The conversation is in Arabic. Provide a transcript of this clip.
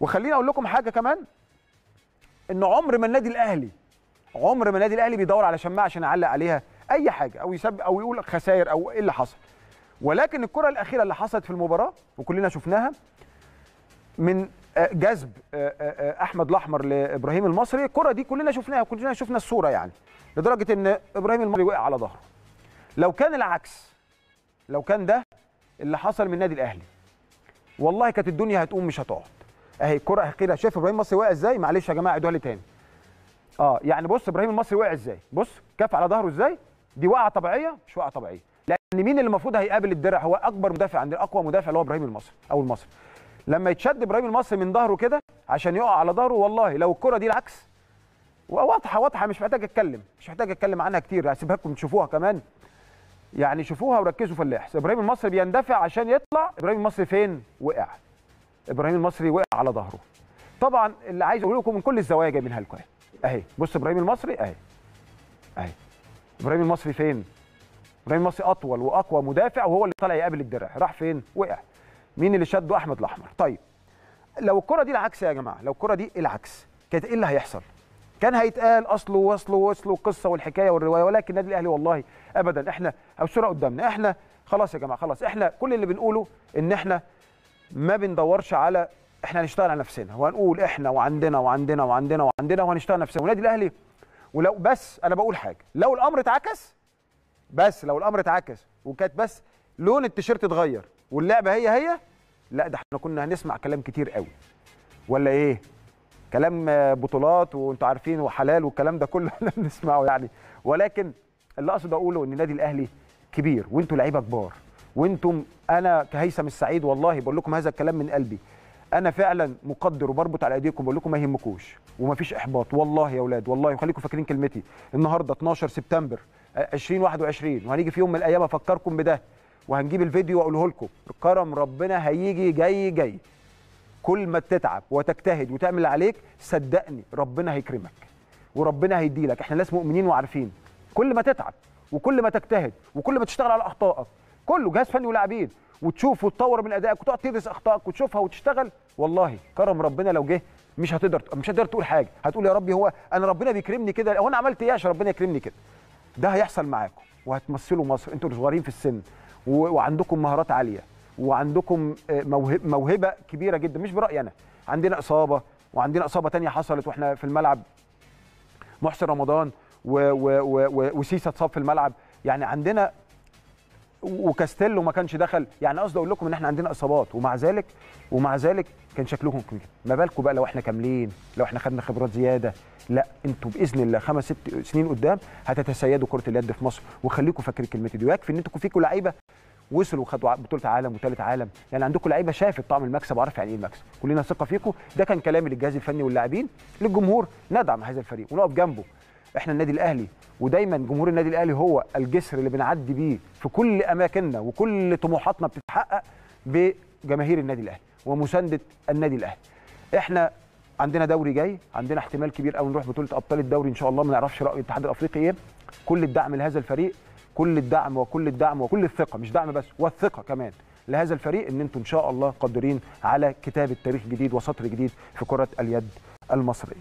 وخليني أقول لكم حاجة كمان إن عمر ما النادي الأهلي عمر ما النادي الأهلي بيدور على شماعة عشان يعلق عليها أي حاجة أو يسب أو يقول خسائر أو إيه اللي حصل. ولكن الكرة الأخيرة اللي حصلت في المباراة وكلنا شفناها من آه، جذب آه، آه، أحمد الأحمر لإبراهيم المصري الكرة دي كلنا شفناها وكلنا شفنا الصورة يعني لدرجة إن إبراهيم المصري وقع على ظهره. لو كان العكس لو كان ده اللي حصل من النادي الأهلي والله كانت الدنيا هتقوم مش هتقعد أهي الكره أخيرة. شايف إبراهيم المصري وقع إزاي؟ معلش يا جماعة عيدوها لي تاني. آه يعني بص إبراهيم المصري وقع إزاي؟ بص كف على ظهره إزاي؟ دي وقعه طبيعية مش وقعه طبيعية. لأن مين اللي المفروض هيقابل الدرع؟ هو أكبر مدافع عندنا أقوى مدافع اللي هو إبراهيم المصري أو المصري. لما يتشد إبراهيم المصري من ظهره كده عشان يقع على ظهره والله لو الكرة دي العكس. واضحة واضحة مش محتاج أتكلم مش محتاج أتكلم عنها كتير. هسيبها لكم تشوفوها كمان. يعني شوفوها وركزوا في اللي يحصل إبراهيم المصري بيندفع عشان يطلع. إبراهيم المصري فين؟ وقع. إبراهيم المصري وقع على ظهره. طبعا اللي عايز أقول لكم من كل الزوايا جايبينها لكم أهي بص إبراهيم المصري أهي أهي. إبراهيم المصري فين؟ إبراهيم المصري أطول وأقوى مدافع وهو اللي طالع يقابل الدرع راح فين؟ وقع. مين اللي شده؟ أحمد الأحمر. طيب لو الكرة دي العكس يا جماعة لو الكرة دي العكس كانت إيه اللي هيحصل؟ كان هيتقال اصله وصله وصله القصة والحكاية والرواية ولكن النادي الأهلي والله ابدا إحنا الصورة قدامنا. إحنا خلاص يا جماعة خلاص إحنا كل اللي بنقوله إن إحنا ما بندورش على إحنا هنشتغل على نفسنا. وهنقول إحنا وعندنا وعندنا وعندنا وعندنا وهنشتغل نفسنا. والنادي الأهلي ولو بس أنا بقول حاجة. لو الأمر اتعكس بس لو الأمر اتعكس وكانت بس لون التيشيرت اتغير واللعبة هي هي لا ده إحنا كنا هنسمع كلام كتير قوي. ولا إيه؟ كلام بطولات وأنتوا عارفين وحلال والكلام ده كله إحنا بنسمعه يعني. ولكن اللي أقصد أقوله إن النادي الأهلي كبير وأنتوا لعيبة كبار. وأنتم أنا كهيثم السعيد والله بقول لكم هذا الكلام من قلبي. أنا فعلا مقدر وبربط على إيديكم بقول لكم ما يهمكوش. ومفيش إحباط والله يا أولاد والله وخليكم فاكرين كلمتي. النهارده 12 سبتمبر آه، 2021 وهنيجي في يوم من الأيام أفكركم بده. وهنجيب الفيديو وأقوله لكم. كرم ربنا هيجي جاي جاي. كل ما تتعب وتجتهد وتعمل اللي عليك صدقني ربنا هيكرمك. وربنا هيديلك. إحنا ناس مؤمنين وعارفين. كل ما تتعب وكل ما تجتهد وكل ما تشتغل على أخطائك كله جهاز فني ولاعبين وتشوف وتطور من أدائك وتقعد تدرس أخطائك وتشوفها وتشتغل والله كرم ربنا لو جه مش هتقدر مش هتقدر تقول حاجة. هتقول يا ربي هو أنا ربنا بيكرمني كده هو أنا عملت إيه عشان ربنا يكرمني كده؟ ده هيحصل معاكم وهتمثلوا مصر. أنتوا صغيرين في السن وعندكم مهارات عالية وعندكم آه، موهب- موهبة كبيرة جدا مش برأيي أنا. عندنا إصابة وعندنا إصابة تانية حصلت وإحنا في الملعب. محسن رمضان وسيسة اتصاب في الملعب. يعني عندنا وكاستيلو ما كانش دخل. يعني قصدي أقول لكم إن إحنا عندنا إصابات ومع ذلك ومع ذلك كان شكلهم كبير. ما بالكم بقى لو إحنا كاملين لو إحنا خدنا خبرات زيادة. لا أنتوا بإذن الله خمس ست سنين قدام هتتسيدوا كرة اليد في مصر. وخليكم فاكرين كلمتي دي. ويكفي إن أنتوا فيكم لعيبة وصلوا وخدوا بطولة عالم وثالث عالم. يعني عندكم لعيبة شافت طعم المكسب وعارف يعني إيه المكسب. كلنا ثقة فيكم ده كان كلامي للجهاز الفني واللاعبين للجمهور. ندعم هذا الفريق ونقف جنبه. إحنا النادي الاهلي ودايما جمهور النادي الاهلي هو الجسر اللي بنعدي بيه في كل أماكننا وكل طموحاتنا بتتحقق بجماهير النادي الاهلي ومساندة النادي الاهلي. إحنا عندنا دوري جاي عندنا احتمال كبير قوي نروح بطولة أبطال الدوري إن شاء الله ما نعرفش رأي الاتحاد الأفريقي إيه. كل الدعم لهذا الفريق كل الدعم وكل الدعم وكل الثقة مش دعم بس والثقة كمان لهذا الفريق إن أنتم إن شاء الله قادرين على كتابة تاريخ جديد وسطر جديد في كرة اليد المصرية.